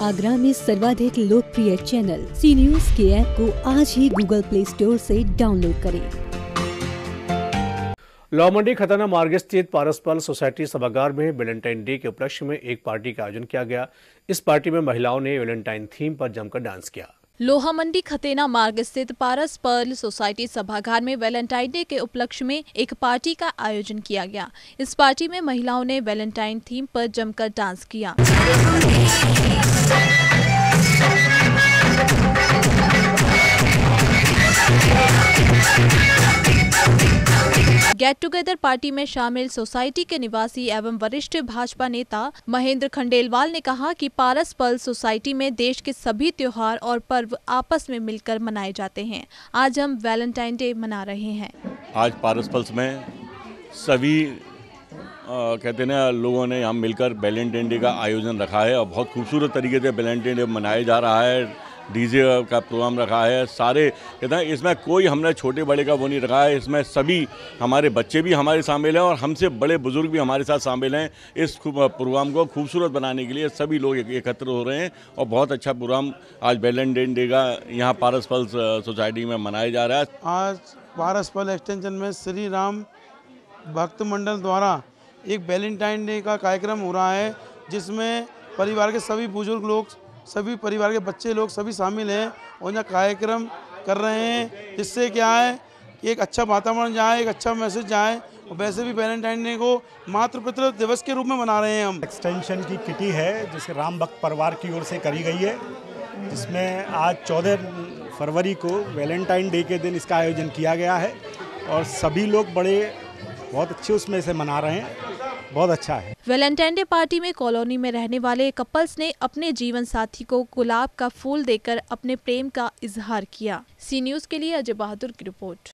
आगरा में सर्वाधिक लोकप्रिय चैनल सी न्यूज़ के ऐप को आज ही गूगल प्ले स्टोर से डाउनलोड करें। लॉमंडी खताना मार्ग स्थित पारसपाल सोसाइटी सभागार में वेलेंटाइन डे के उपलक्ष्य में एक पार्टी का आयोजन किया गया। इस पार्टी में महिलाओं ने वेलेंटाइन थीम पर जमकर डांस किया। लोहा मंडी खतेना मार्ग स्थित पारस पर्ल सोसाइटी सभागार में वैलेंटाइन डे के उपलक्ष्य में एक पार्टी का आयोजन किया गया। इस पार्टी में महिलाओं ने वैलेंटाइन थीम पर जमकर डांस किया। गेट टुगेदर पार्टी में शामिल सोसाइटी के निवासी एवं वरिष्ठ भाजपा नेता महेंद्र खंडेलवाल ने कहा कि पारस पल सोसाइटी में देश के सभी त्योहार और पर्व आपस में मिलकर मनाए जाते हैं। आज हम वैलेंटाइन डे मना रहे हैं। आज पारस पल्स में सभी आ, कहते हैं ना लोगों ने यहाँ मिलकर वैलेंटाइन डे का आयोजन रखा है और बहुत खूबसूरत तरीके से वैलेंटाइन डे मनाया जा रहा है। डीजे का प्रोग्राम रखा है, सारे कहते हैं, इसमें कोई हमने छोटे बड़े का वो नहीं रखा है, इसमें सभी हमारे बच्चे भी हमारे शामिल हैं और हमसे बड़े बुज़ुर्ग भी हमारे साथ शामिल हैं इस प्रोग्राम को खूबसूरत बनाने के लिए, सभी लोग एकत्र हो रहे हैं और बहुत अच्छा प्रोग्राम आज वैलेंटाइन डे का यहाँ पारस पल सोसाइटी में मनाया जा रहा है। आज पारस पल एक्सटेंशन में श्री राम भक्त मंडल द्वारा एक वैलेंटाइन डे का कार्यक्रम हो रहा है, जिसमें परिवार के सभी बुज़ुर्ग लोग सभी परिवार के बच्चे लोग सभी शामिल हैं और यहाँ कार्यक्रम कर रहे हैं। जिससे क्या है कि एक अच्छा वातावरण जाए, एक अच्छा मैसेज जाए और वैसे भी वैलेंटाइन डे को मातृ पितृ दिवस के रूप में मना रहे हैं हम। एक्सटेंशन की किटी है, जिसे राम भक्त परिवार की ओर से करी गई है। जिसमें आज चौदह फरवरी को वैलेंटाइन डे के दिन इसका आयोजन किया गया है और सभी लोग बड़े, बहुत अच्छे उसमें से मना रहे हैं। बहुत अच्छा है। वेलेंटाइन डे पार्टी में कॉलोनी में रहने वाले कपल्स ने अपने जीवन साथी को गुलाब का फूल देकर अपने प्रेम का इजहार किया। सी न्यूज़ के लिए अजय बहादुर की रिपोर्ट।